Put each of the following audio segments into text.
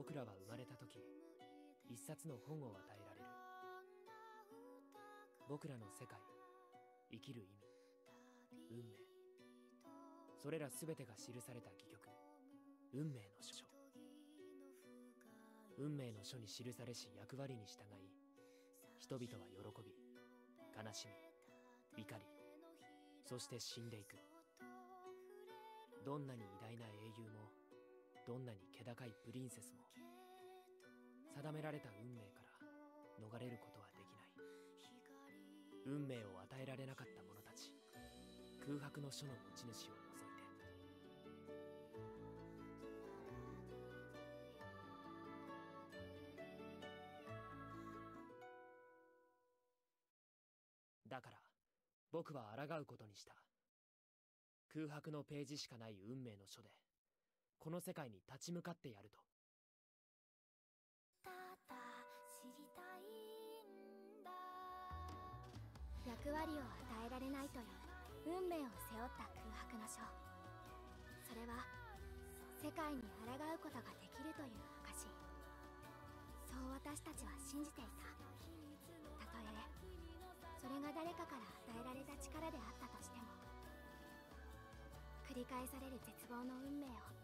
僕らは生まれた時一冊の本を与えられる。僕らの世界生きる意味運命。それら全てが記された戯曲。運命の書。運命の書に記されし役割に従い人々は喜び悲しみ怒りそして死んでいく。どんなに偉大な英どんなに気高いプリンセスも定められた運命から逃れることはできない。運命を与えられなかった者たち空白の書の持ち主を除いて。だから僕は抗うことにした。空白のページしかない運命の書でこの世界に立ち向かってやると。ただ知りたいんだ。役割を与えられないという運命を背負った空白の書。それは世界に抗うことができるという証。そう私たちは信じていた。たとえそれが誰かから与えられた力であったとしても繰り返される絶望の運命を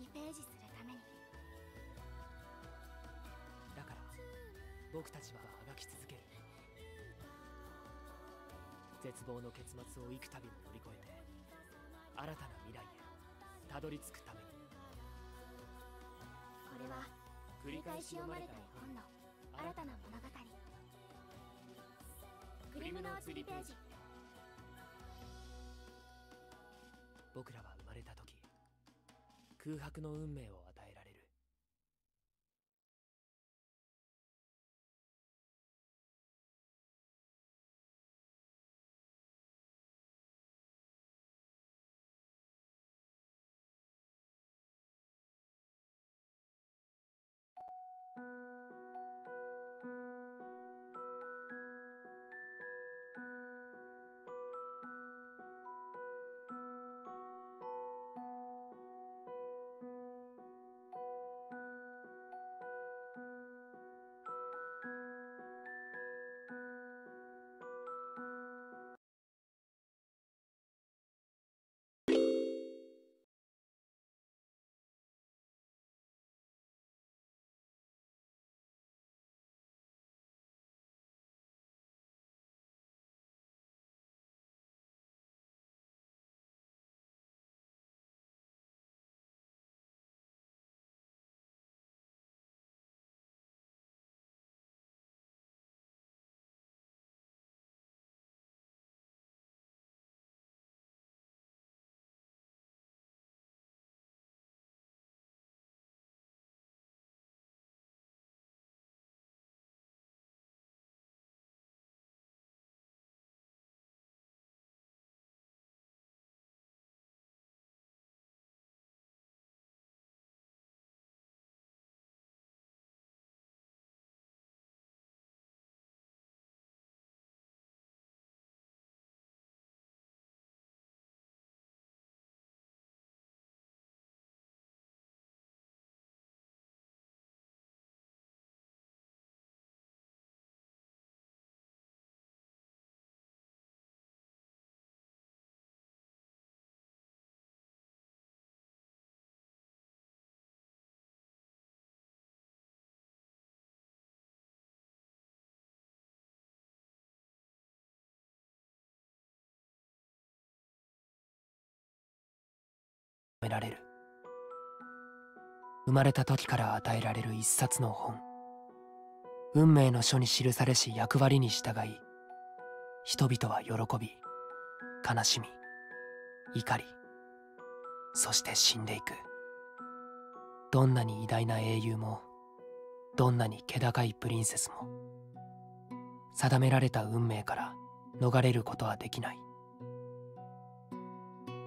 リページするために。だから僕たちはあがき続ける。絶望の結末を幾度も乗り越えて新たな未来へたどり着くために。これは繰り返し読まれた絵本の新たな物語。グリムノーツリページ僕らは空白の運命をめられる。生まれた時から与えられる一冊の本。運命の書に記されし役割に従い人々は喜び悲しみ怒りそして死んでいく。どんなに偉大な英雄もどんなに気高いプリンセスも定められた運命から逃れることはできない。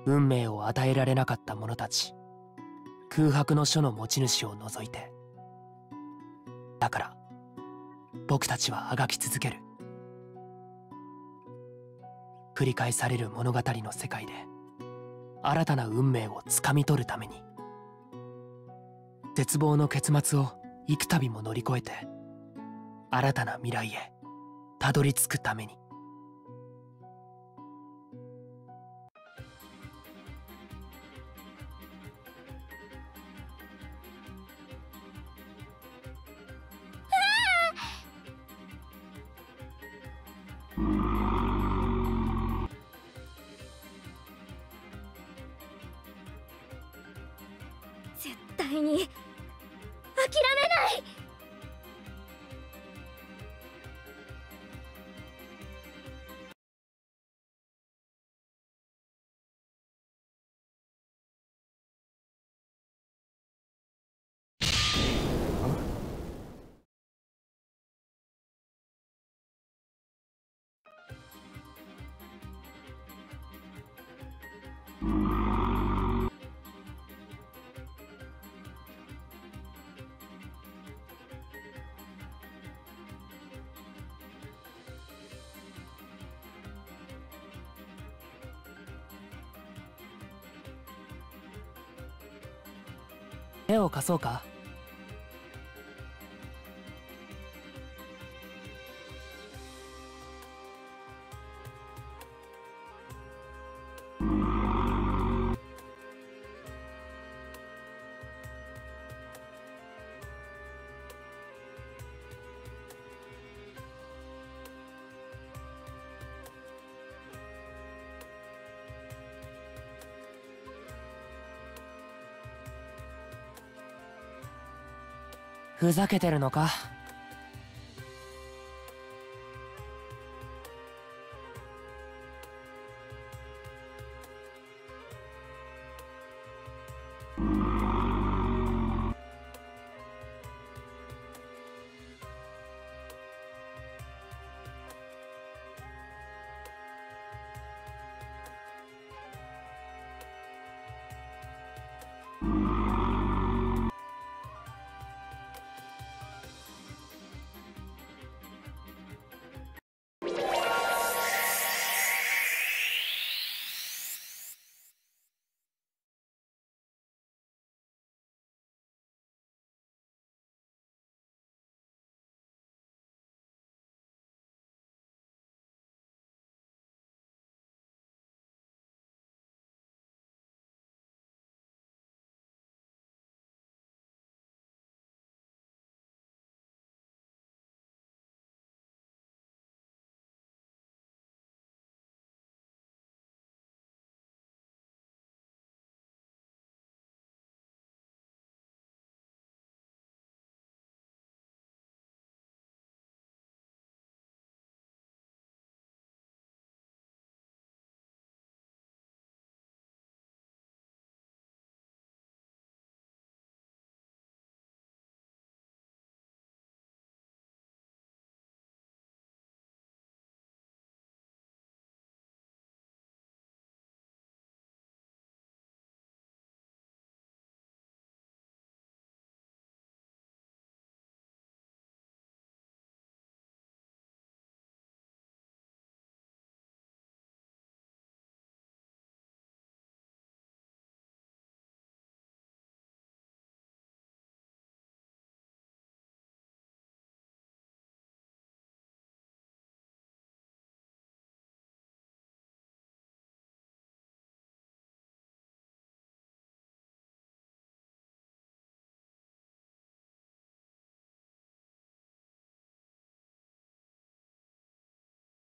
運命を与えられなかった者たち。空白の書の持ち主を除いて。だから僕たちはあがき続ける。繰り返される物語の世界で新たな運命をつかみ取るために。絶望の結末を幾度も乗り越えて新たな未来へたどり着くために。に。手を貸そうか？ふざけてるのか？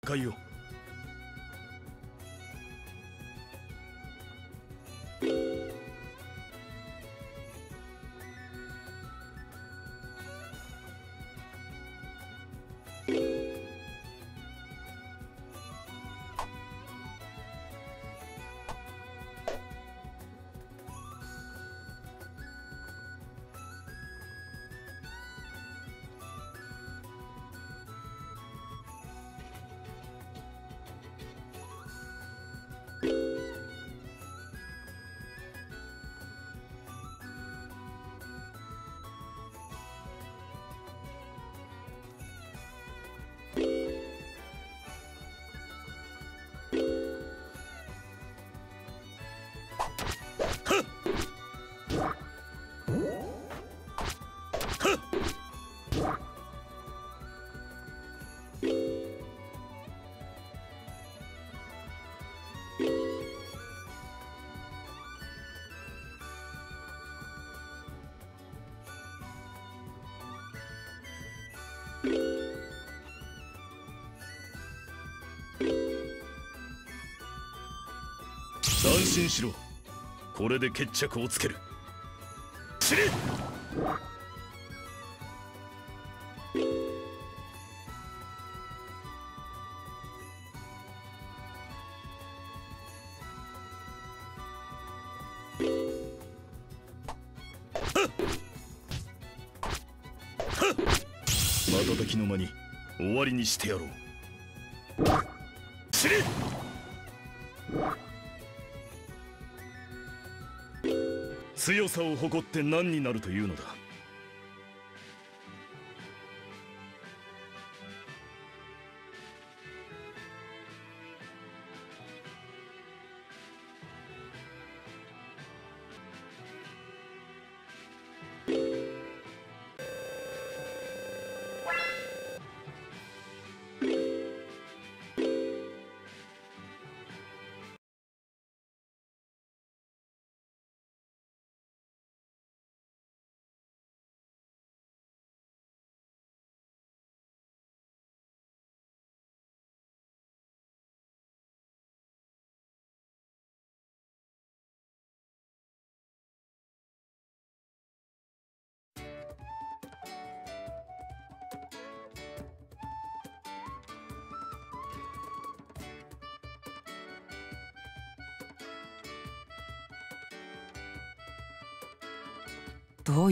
かを安心しろ。これで決着をつける。散れ瞬きの間に終わりにしてやろう。強さを誇って何になるというのだ？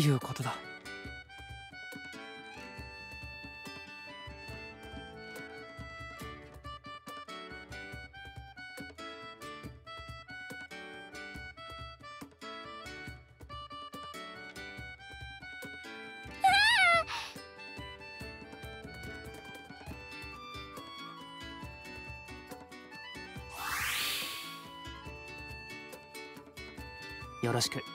ういうことだ？よろしく。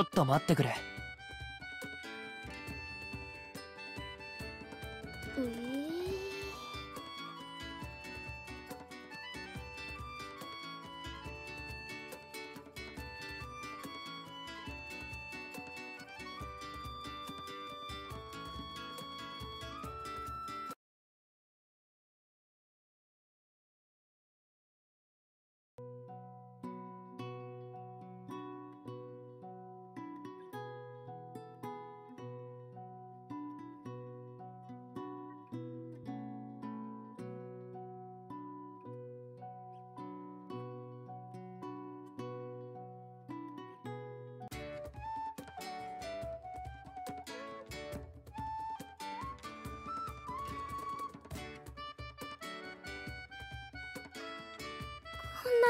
ちょっと待ってくれ。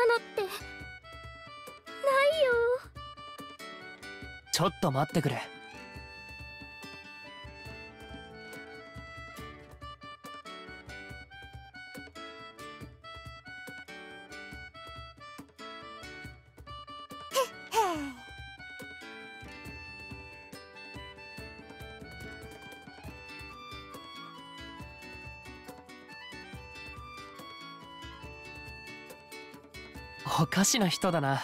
のって。ないよ。ちょっと待ってくれ。歌詞の人だな。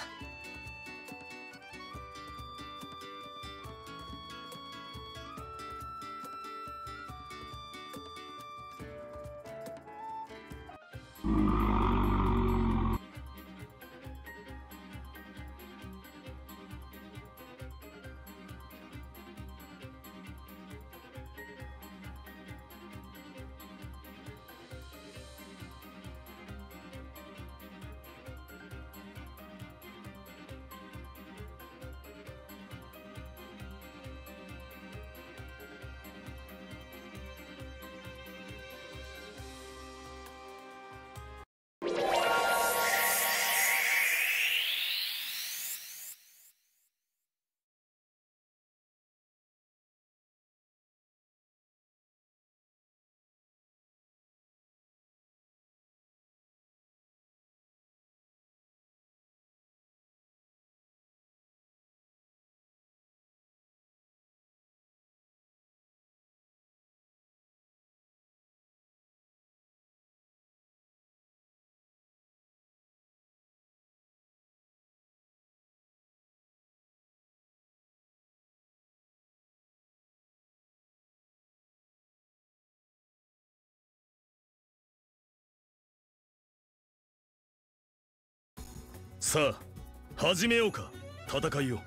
さあ始めようか。戦いを。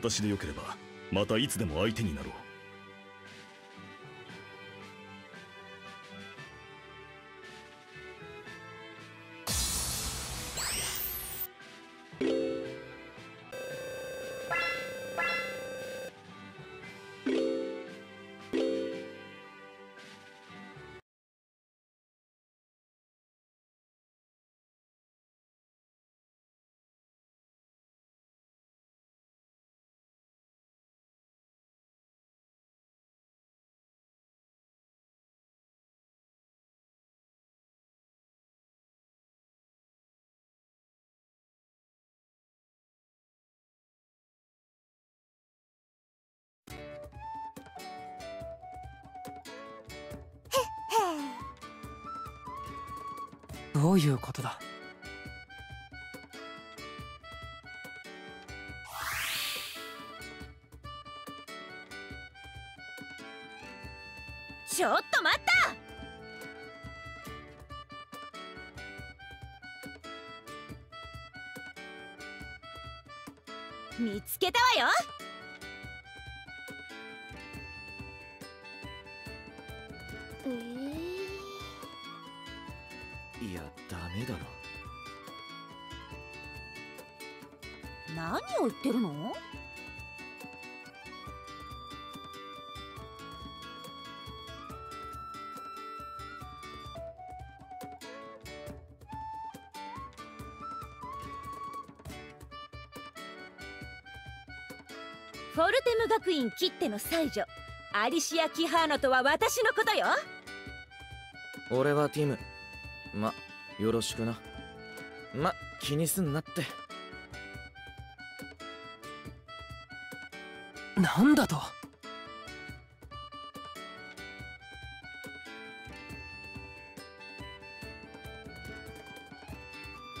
私でよければまたいつでも相手になろう。どういうことだ？ちょっと待った！見つけたわよ！ってるの？フォルテム学院きっての才女アリシア・キハーノとは私のことよ。俺はティム。まよろしくな。ま気にすんなって。なんだと？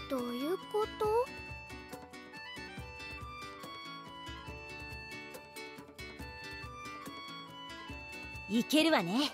どういうこと？いけるわね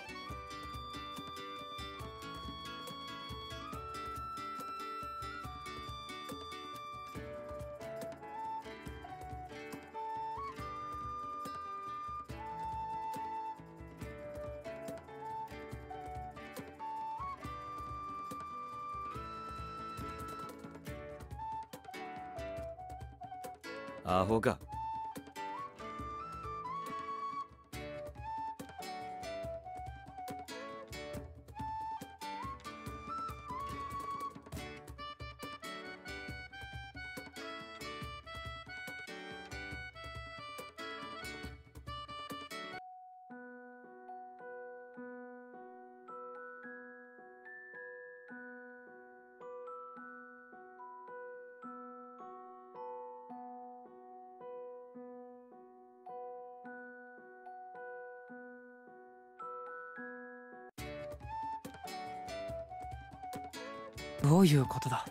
いうことだ。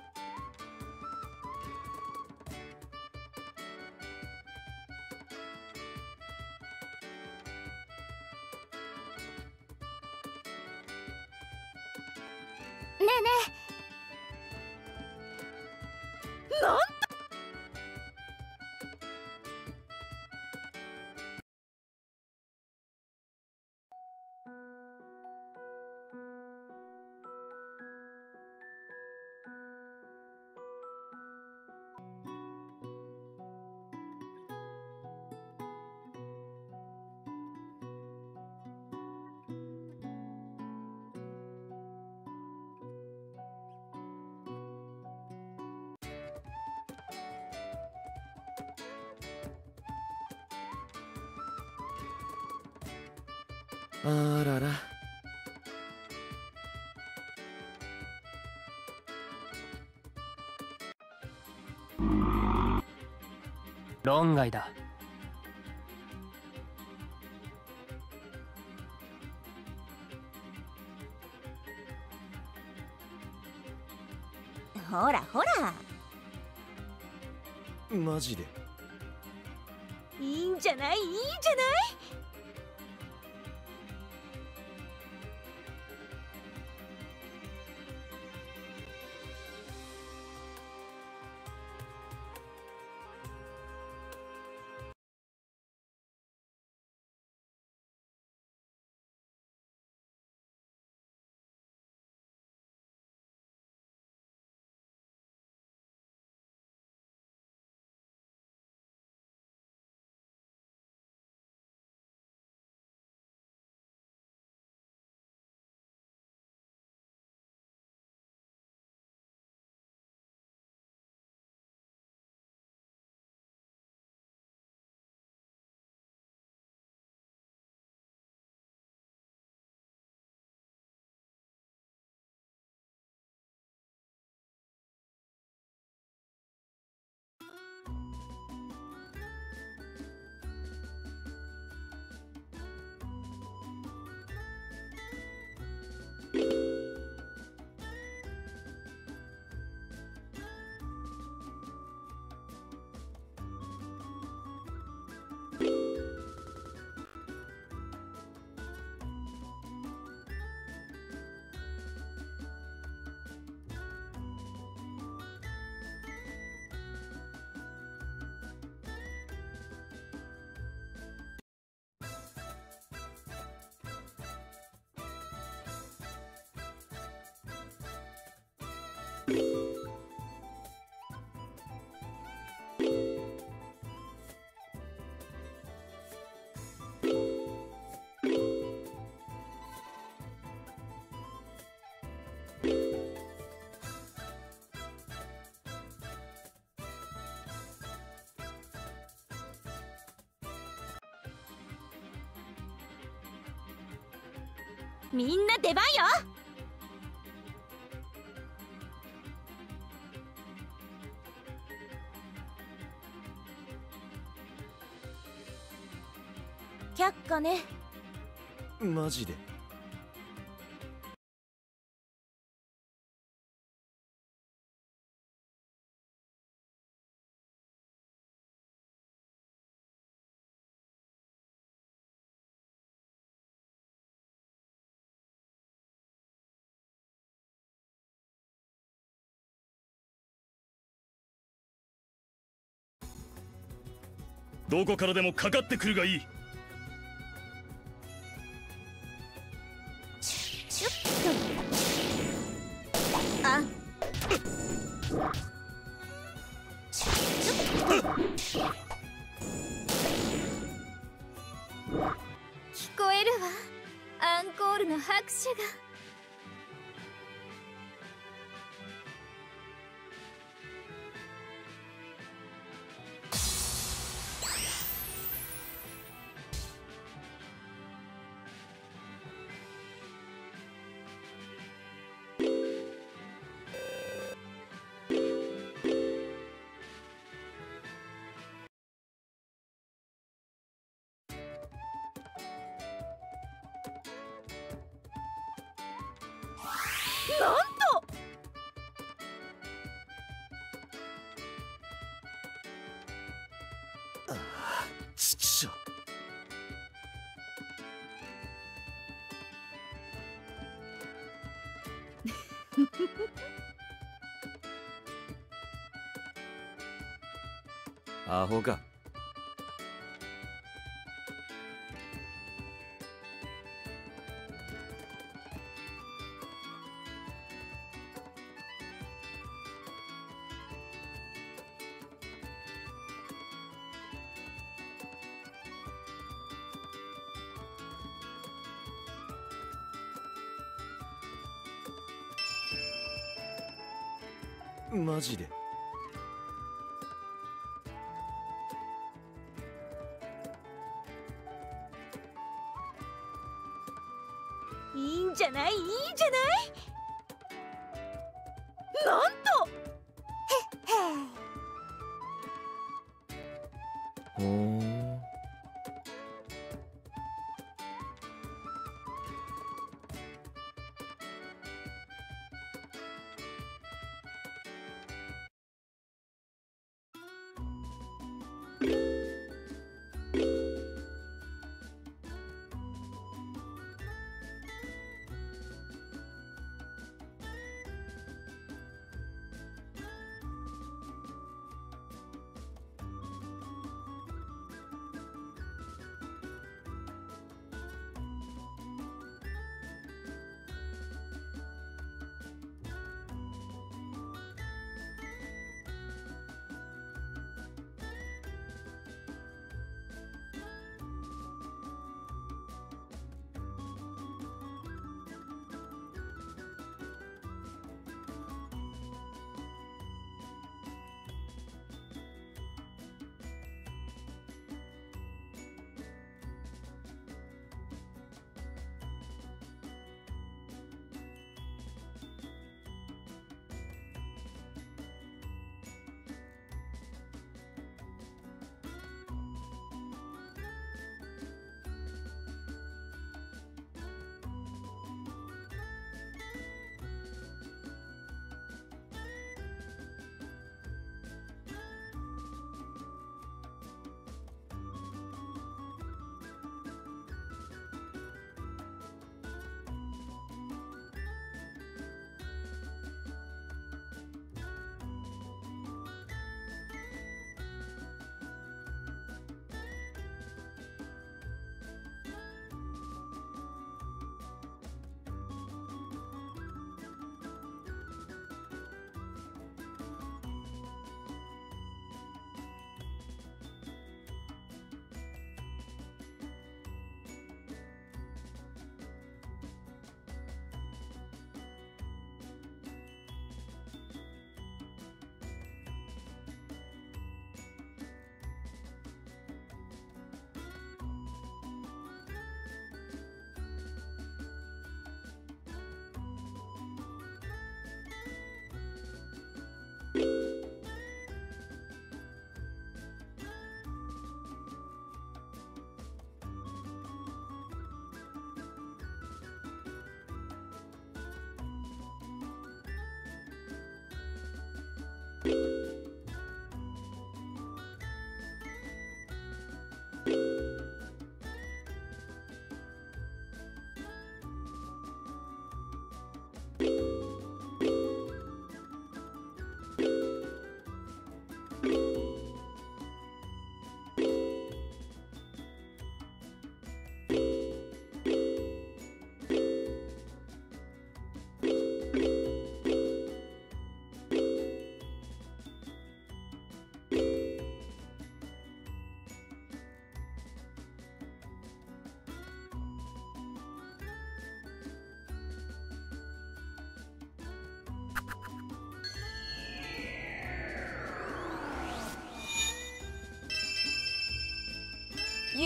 あらら。論外だ。ほらほら。マジで。いいんじゃない？いいんじゃない？みんな出番よ。却下ね。マジで。どこからでもかかってくるがいい。アホか。マジで。ないいいんじゃない？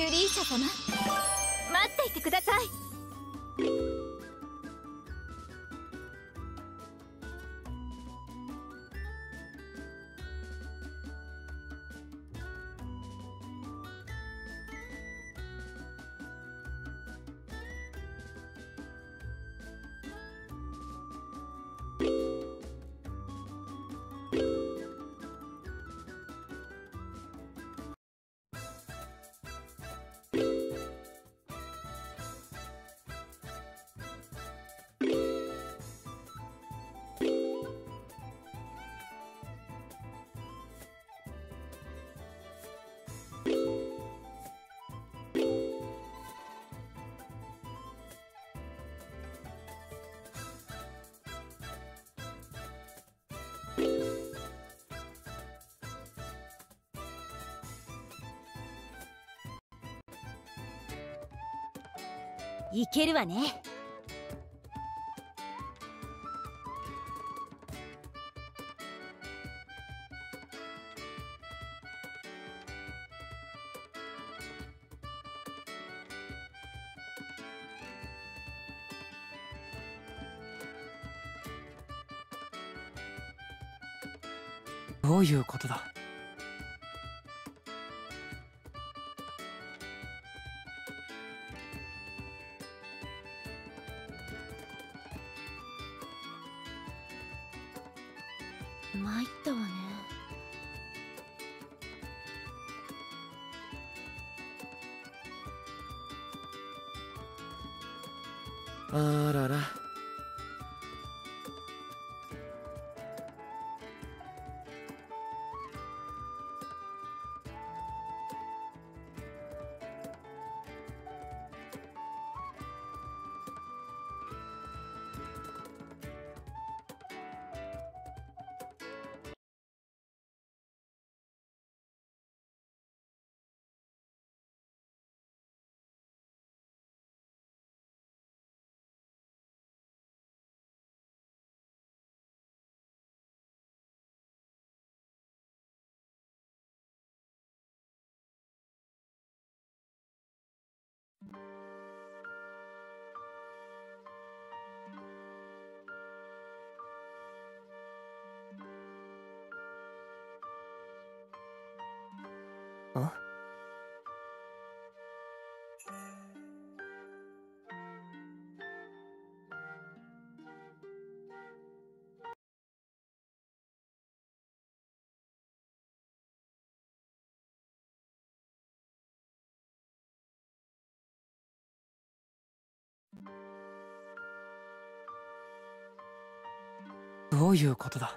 ユリーシャ様。待っていてください。いけるわね。どういうことだ？どういうことだ？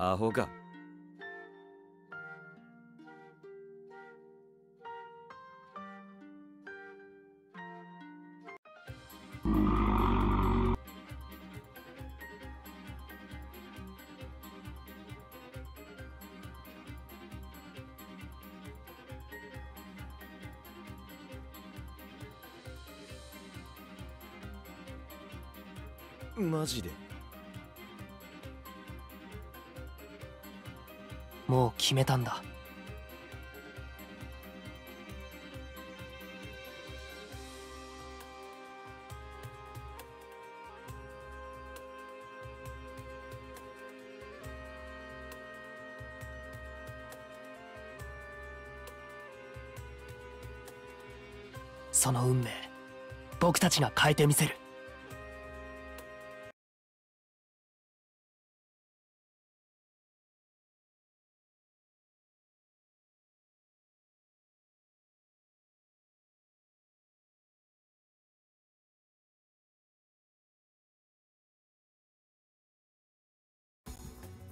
アホか。決めたんだ。その運命僕たちが変えてみせる。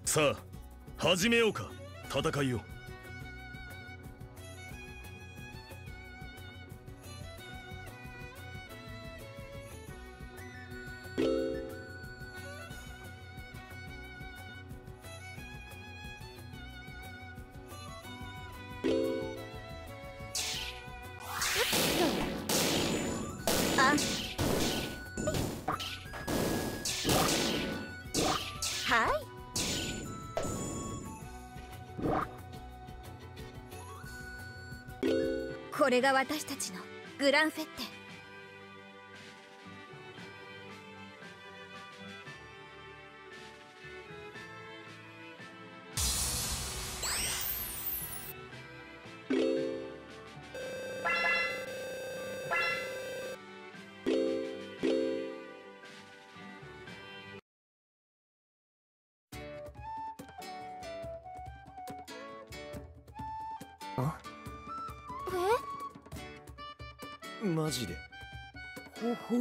さあ始めようか。戦いを。れが私たちのグランフェッテ。マジで。ほほう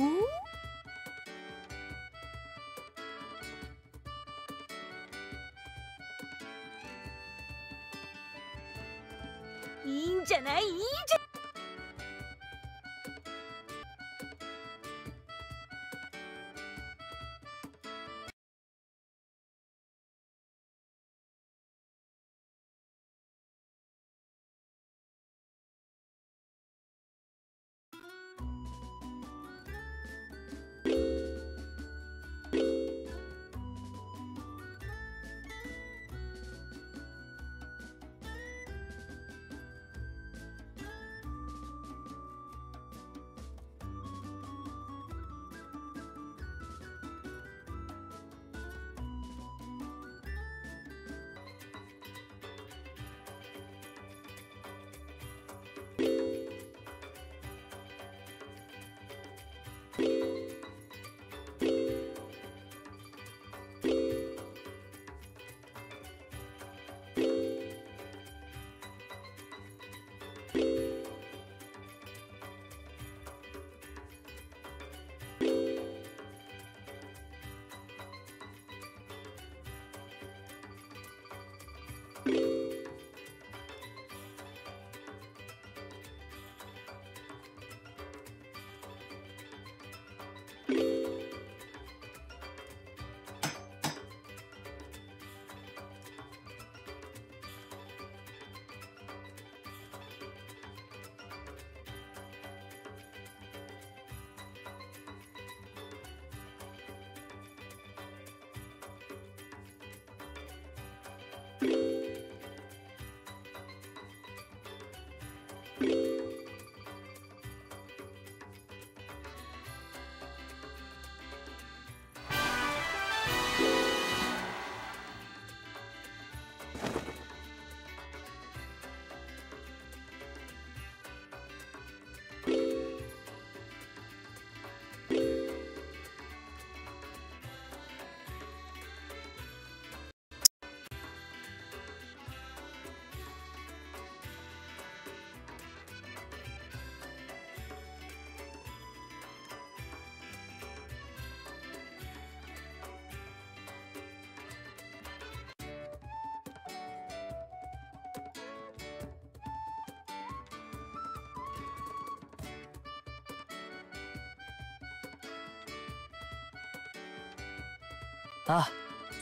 ああ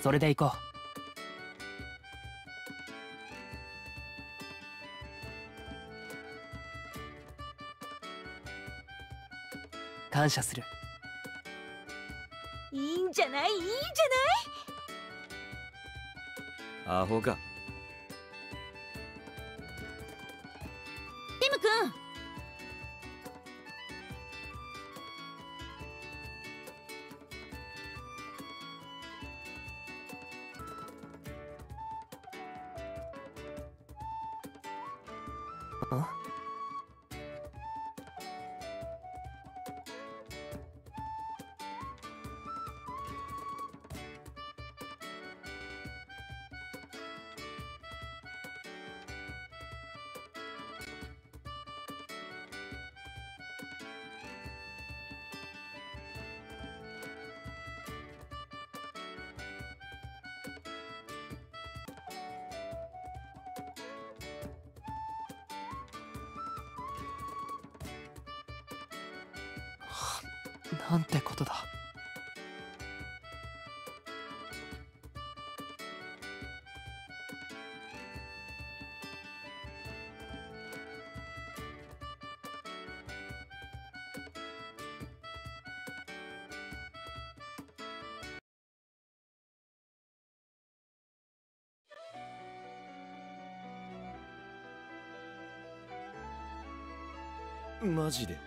それで行こう。感謝する。いいんじゃないいいんじゃない。アホかなんてことだ。マジで。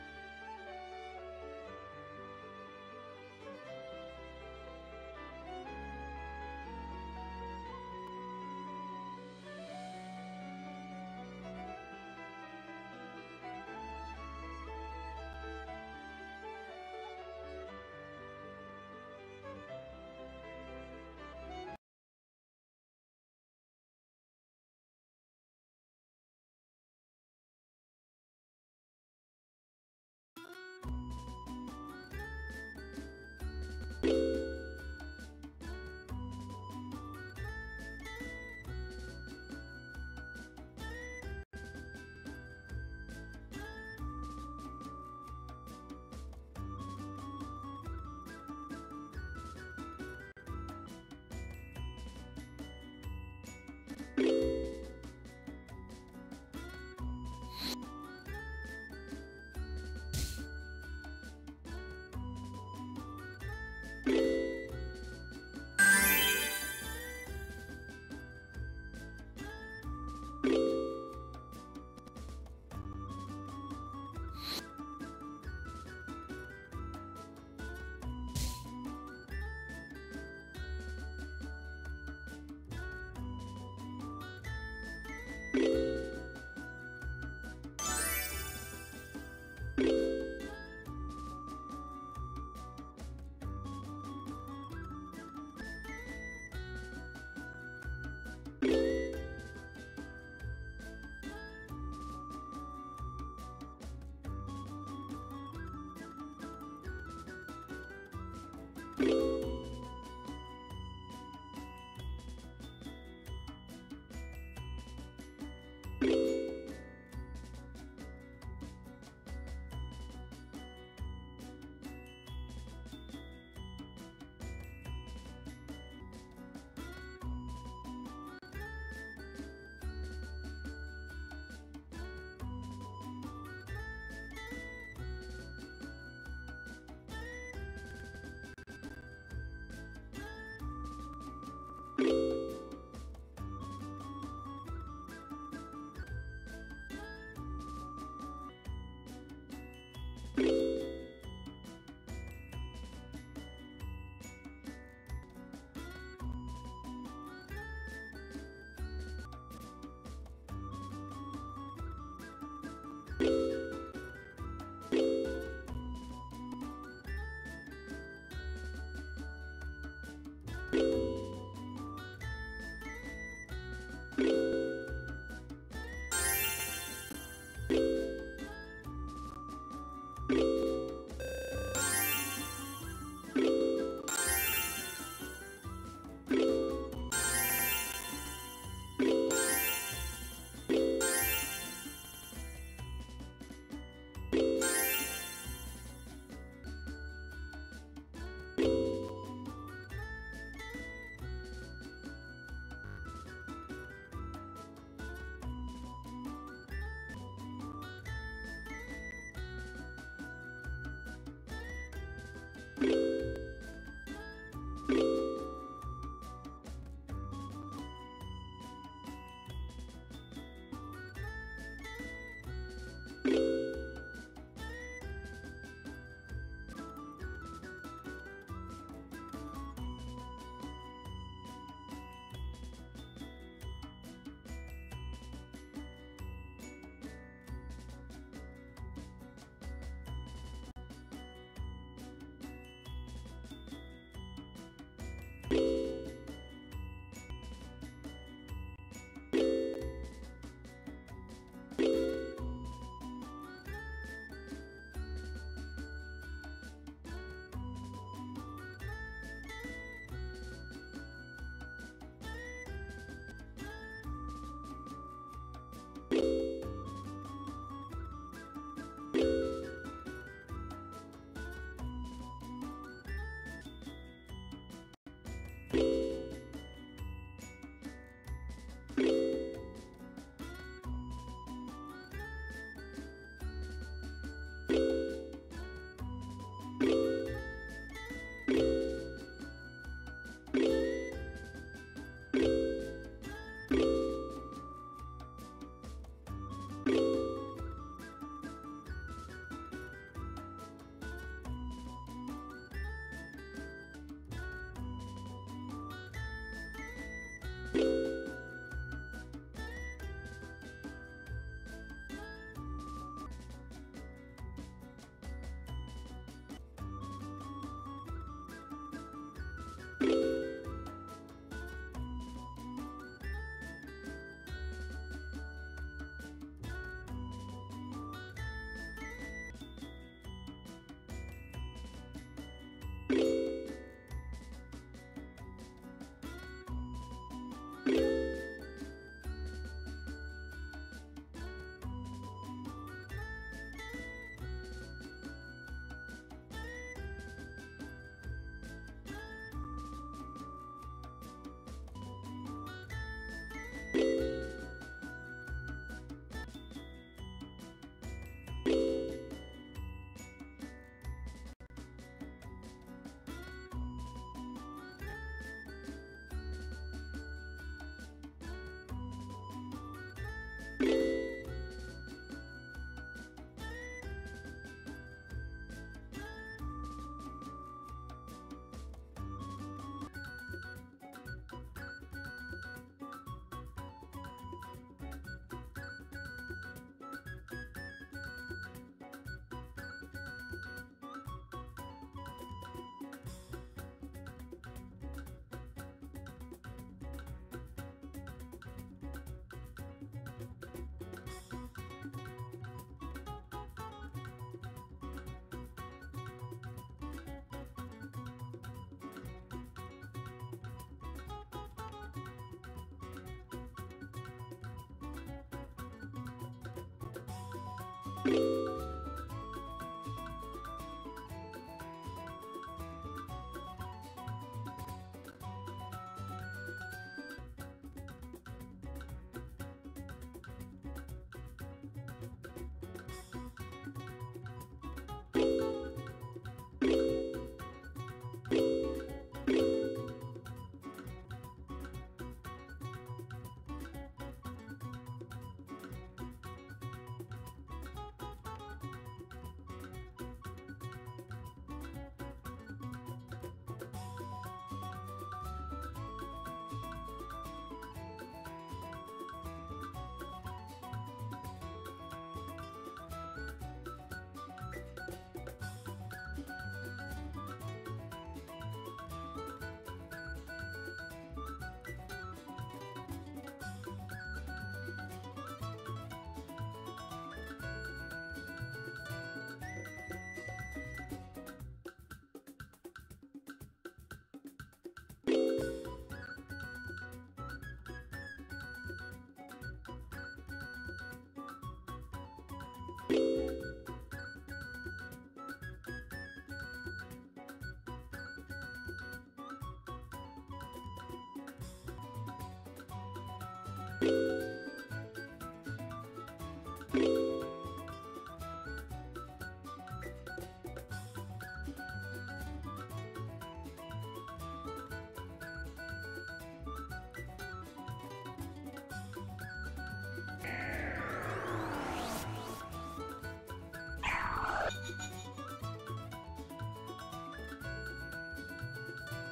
Bye.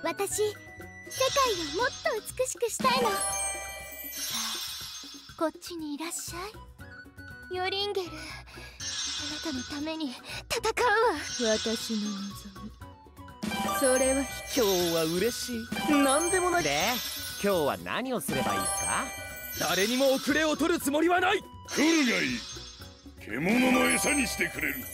私世界をもっと美しくしたいの。さあこっちにいらっしゃい。ヨリンゲルあなたのために戦うわ。私の望み。それは今日は嬉しい。何でもない。で今日は何をすればいいか？誰にも遅れを取るつもりはない。来るがいい。獣の餌にしてくれる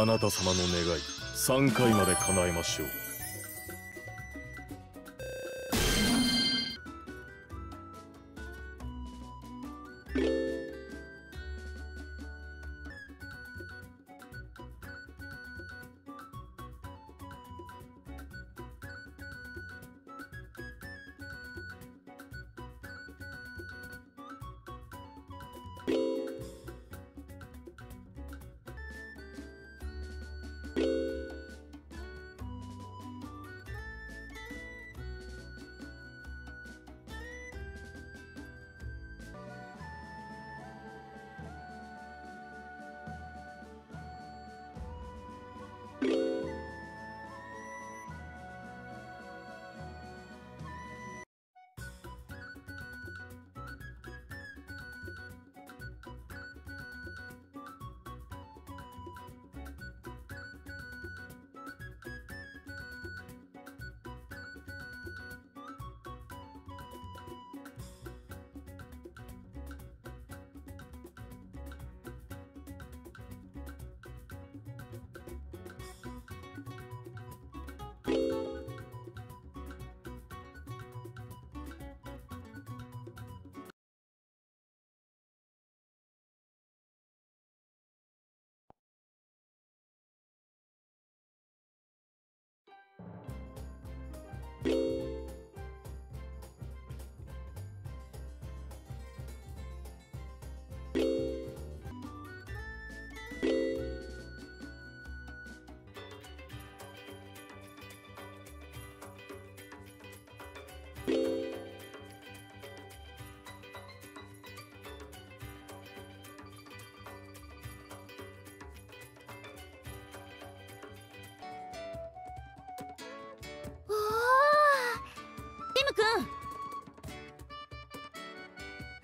あなた様の願い3回まで叶えましょう。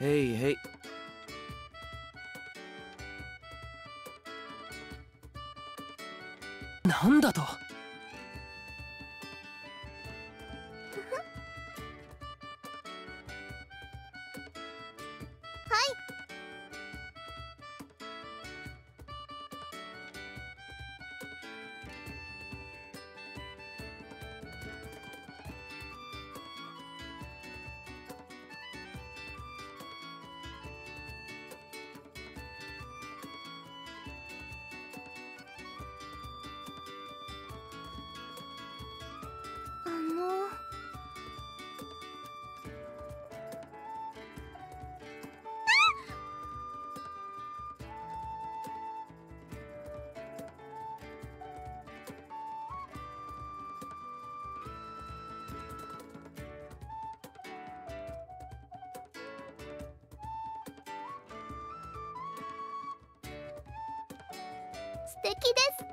へい敵です。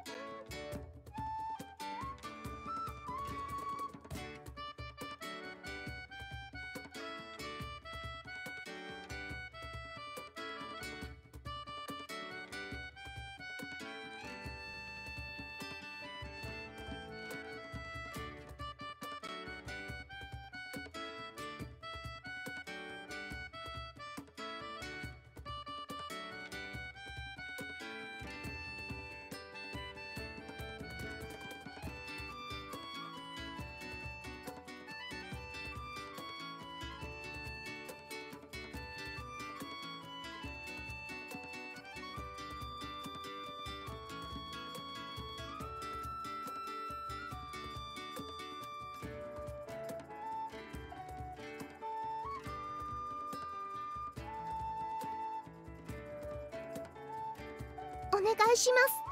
お願いします。